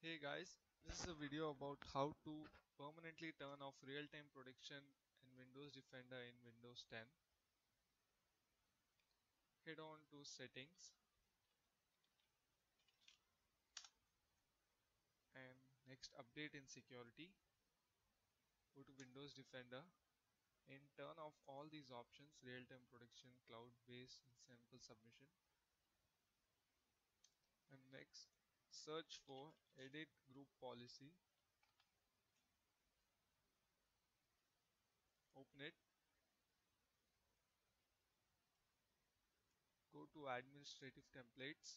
Hey guys, this is a video about how to permanently turn off real-time protection in Windows Defender in Windows 10. Head on to settings and next update in security. Go to Windows Defender and turn off all these options real-time protection, cloud-based and sample submission. And next search for edit group policy. Open it. Go to administrative templates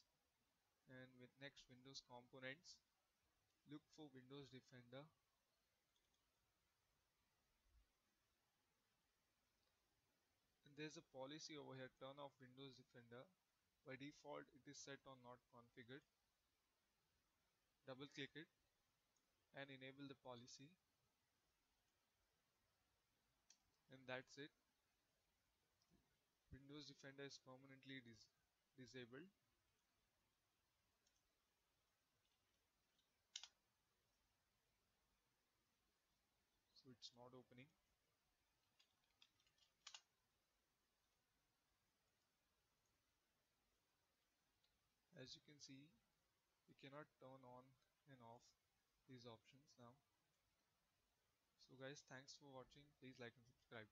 and with next Windows components. Look for Windows Defender. And there's a policy over here turn off Windows Defender. By default it is set on not configured double click it and enable the policy. And that's it. Windows Defender is permanently dis disabled. So it's not opening. As you can see you cannot turn on and off these options now. So guys thanks for watching. Please like and subscribe